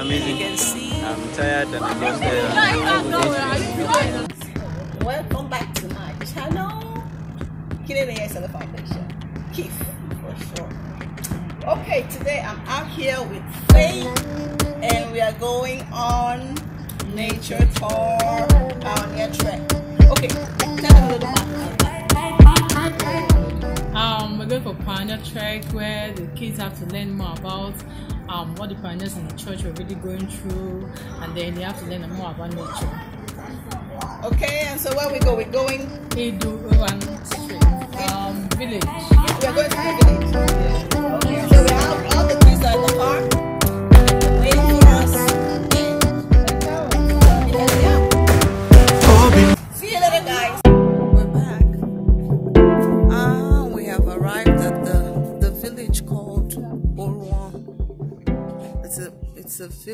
amazing. You can. I'm tired and exhausted. Welcome back to my channel. Kineneye Isele Foundation. Keith, for sure. Okay, today I'm out here with Faith and we are going on nature tour pioneer trek. Okay, tell them a little about Um, we're going for Pioneer Trek where the kids have to learn more about um, what the pioneers in the church were really going through and then they have to learn more about nature. Okay, and so where we go? We're going Edu Uruan um, village. we are going to the village. Okay, so we have all the kids are in the car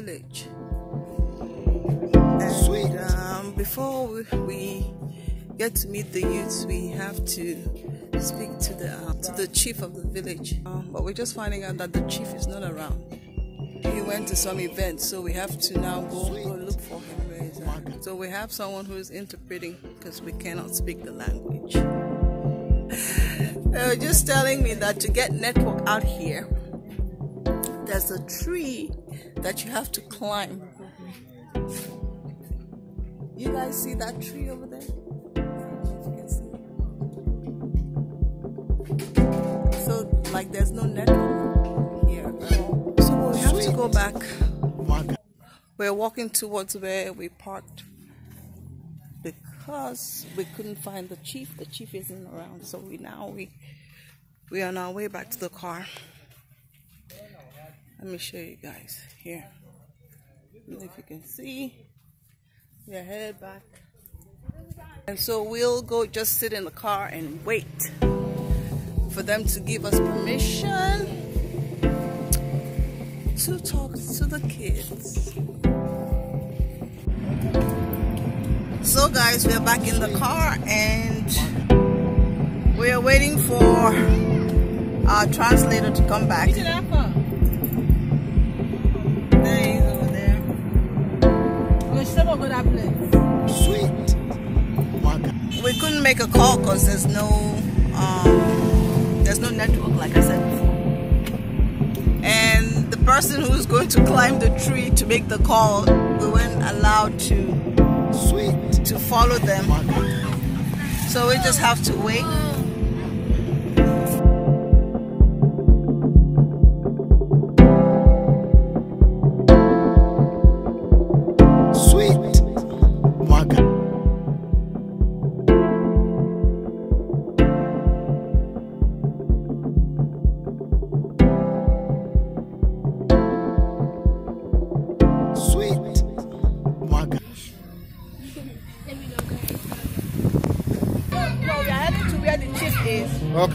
village. And um, before we, get to meet the youths, we have to speak to the uh, to the chief of the village. Um, but we're just finding out that the chief is not around. He went to some event, so we have to now go, go look for him. So we have someone who is interpreting because we cannot speak the language. They were just telling me that to get network out here, there's a tree that you have to climb. You guys see that tree over there? So, like, there's no network here. So, we have to go back. We're walking towards where we parked because we couldn't find the chief. The chief isn't around. So, we now we we are on our way back to the car. Let me show you guys here. If you can see, we are headed back. And so we'll go just sit in the car and wait for them to give us permission to talk to the kids. So guys, we're back in the car and we are waiting for our translator to come back. We couldn't make a call because there's no um, there's no network, like I said before. And the person who's going to climb the tree to make the call, we weren't allowed to to follow them. So we just have to wait.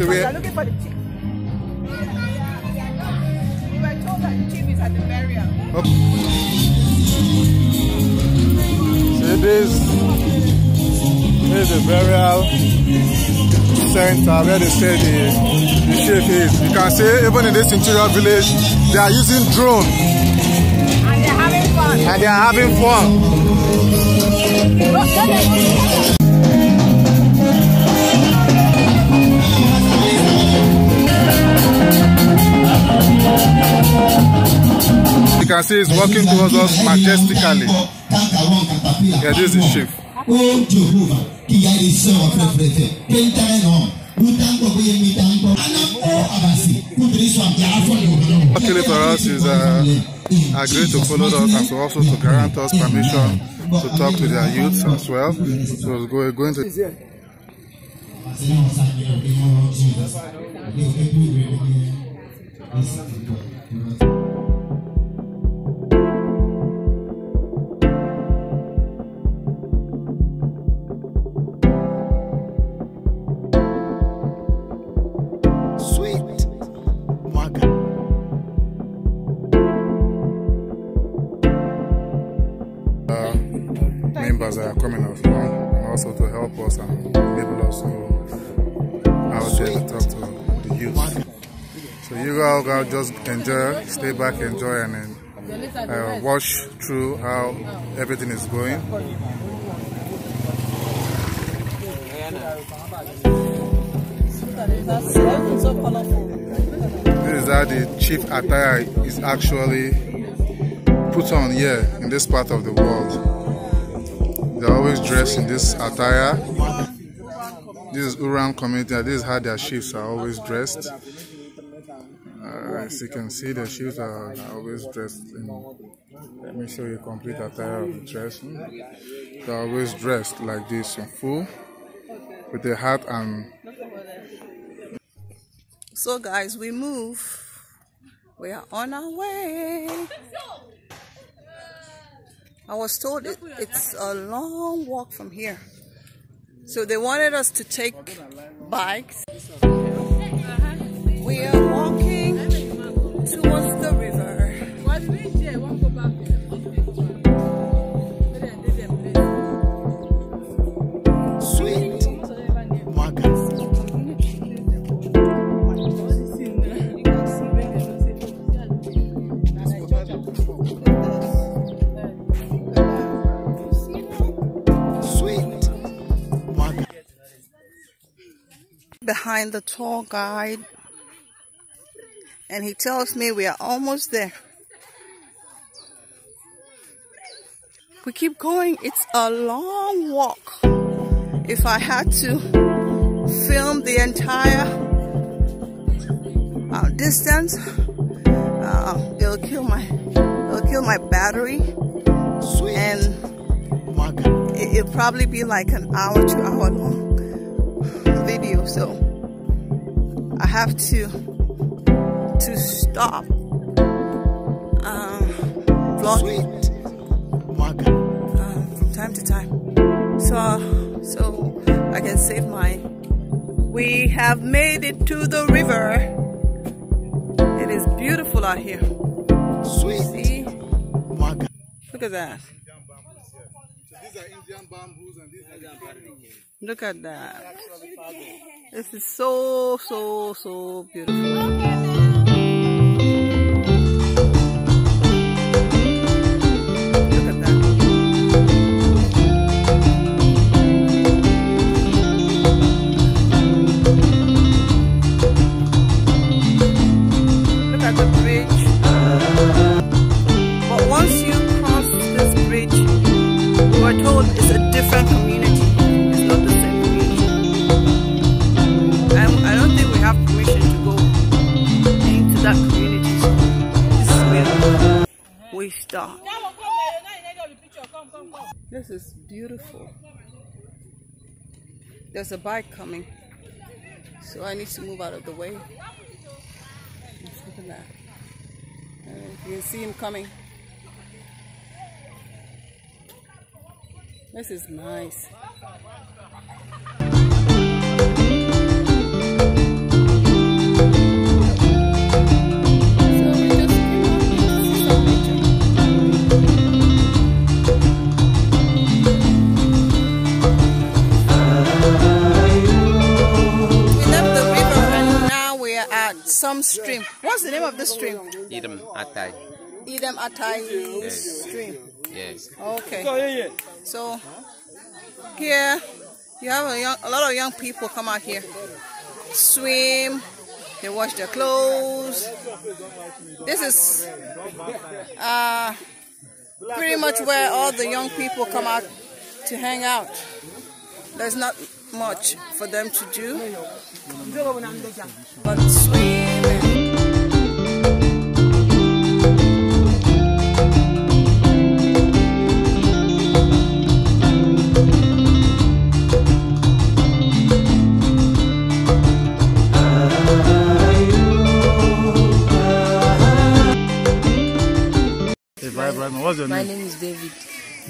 We are looking for the chief. We were told that the chief is at the burial. Okay. So this, this is the burial center where they say the, the chief is. You can see even in this interior village, they are using drone And they're having fun. and they are having fun. Can see he's walking towards us majestically. Yeah, this is chief. o jehova kìyà lè sẹ wà fẹfẹrẹfẹ péntàn nọ wútàn gbọ bóyá mi tàn gbọ ana ọ abasi kúndìrí sọ àbí afọ ní òbí náà. Luckily for us, is uh, agreed to follow us and to also to grant us permission to talk to their youths as well. So we're going to. Sweet. Members that are coming along and also to help us and enable us to out there to talk to the youth. So you all gotta just enjoy, stay back, enjoy, and then uh, watch through how everything is going. This is how the chief attire is actually put on here in this part of the world. They're always dressed in this attire. This is Uruan community. This is how their chiefs are always dressed. Uh, as you can see, the chiefs are always dressed in. Let me show you complete attire of the dress. They're always dressed like this in full with a hat and So, guys, we move. We are on our way. I was told it, it's a long walk from here. So, they wanted us to take bikes. Behind the tour guide and he tells me we are almost there. We keep going. It's a long walk. If I had to film the entire uh, distance, uh, it'll kill my it'll kill my battery Sweet. and it, it'll probably be like an hour, two hour long video. So I have to to stop um, vlogging Sweet. Mwaga. um, from time to time. So so I can save my. We have made it to the river. It is beautiful out here. Sweet. See, look at that. These are Indian bamboos and these are Look at that. This is so, so, so beautiful. Start. This is beautiful. There's a bike coming. So I need to move out of the way. Look at that. Uh, you can see him coming. This is nice. At stream. What's the name of this stream? Idem Atai. Idem Atai stream. Yes. Okay. So here you have a, young, a lot of young people come out here, swim, they wash their clothes. This is uh, pretty much where all the young people come out to hang out. There's not much for them to do, but swim.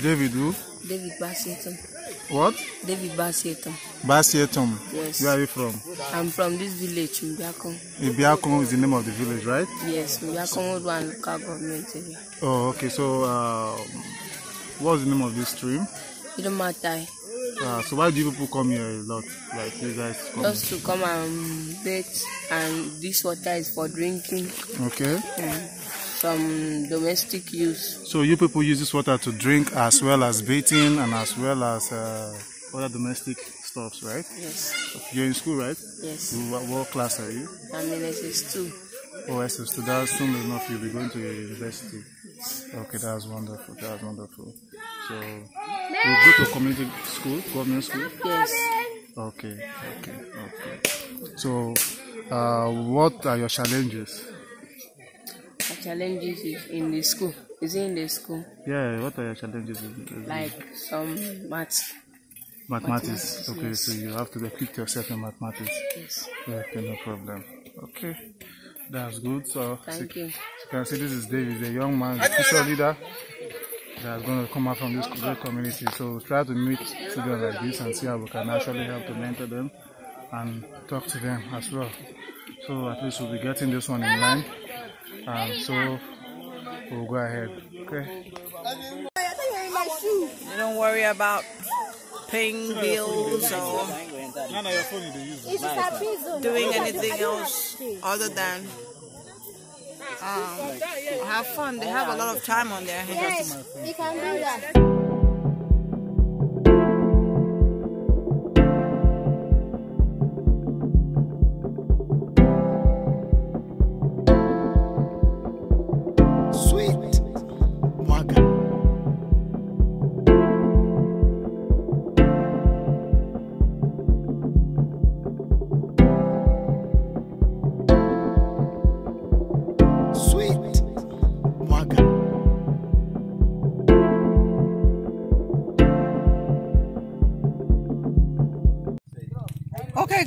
David who? David Basietum. What? David Basietum. Basietum. Yes. Where are you from? I'm from this village, Mbiakon. Ibiakon is the name of the village, right? Yes, Mbiakon Road one local government area. Oh, okay. So, uh, what's the name of this stream? Idomatai. Uh, so, why do people come here a lot? Like you guys come? Just to come and bathe and this water is for drinking. Okay. Mm. From domestic use. So you people use this water to drink as well as bathing and as well as uh, other domestic stuffs, right? Yes. You're in school, right? Yes. What, what class are you? I'm in SS2. Oh, SS2. That's soon enough you'll be going to university. Okay, that's wonderful. That's wonderful. So you go to community school, government school? Yes. Okay, okay, okay. So, uh, what are your challenges? Challenges is in the school. Is it in the school? Yeah, what are your challenges? Like some maths. mathematics. mathematics, Okay, yes. so you have to equip yourself in mathematics. Yes. Okay, no problem. Okay, that's good. So, Thank so you. you can see this is David, a young man, a future leader that's going to come out from this great community. So try to meet children like this and see how we can actually help to mentor them and talk to them as well. So at least we'll be getting this one in line. And so we'll go ahead. Okay. You don't worry about paying bills or doing anything else other than um, have fun. They have a lot of time on their hands. yes, You can do that.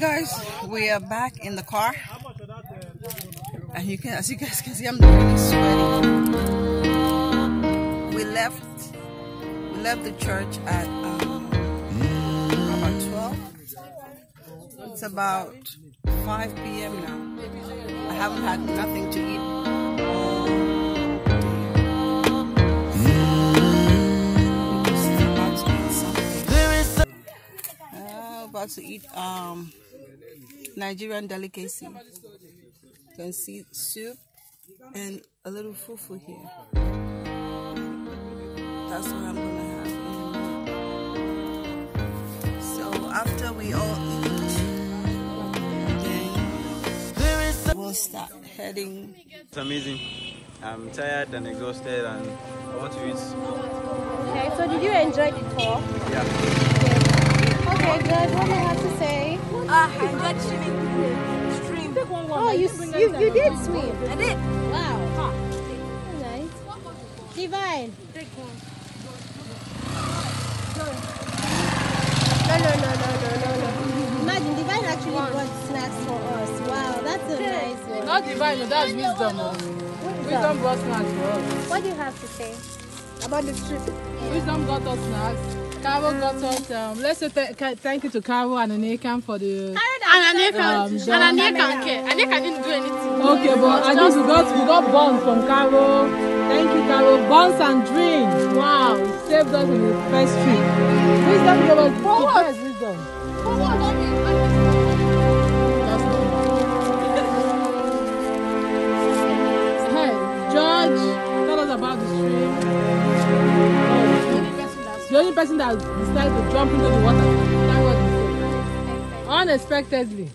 Guys, we are back in the car, and you can, as you guys can see, I'm really sweaty. We left, we left the church at um, about 12. It's about 5 p.m. now. I haven't had nothing to eat. Uh, to eat um Nigerian delicacy. You can see soup and a little fufu here. That's what I'm gonna have. in a minute. So after we all eat, then we'll start heading. It's amazing. I'm tired and exhausted and I want to eat. Okay, so did you enjoy the tour? Yeah. Okay, good. What do you have to say? I enjoyed swimming in stream. Oh, you you, you did swim. I did. Wow. Nice. Divine. No, no, no, no, no, no, no. Imagine Divine actually brought snacks for us. Wow, that's a nice one. Not divine, that's wisdom. oh. Wisdom brought snacks for us. What do you have to say about the trip? Wisdom got us snacks. Caro got us, um, let's say th- thank you to Caro and Anekan for the. And Aneka, Um, and Aneka care. Aneka didn't do anything. Okay, but at least we got we got buns from Caro. Thank you, Caro. Buns and drinks. Wow, it saved us in the first trip. Wisdom gave us the best wisdom. Hey, person that decided to jump into the water. Unexpectedly.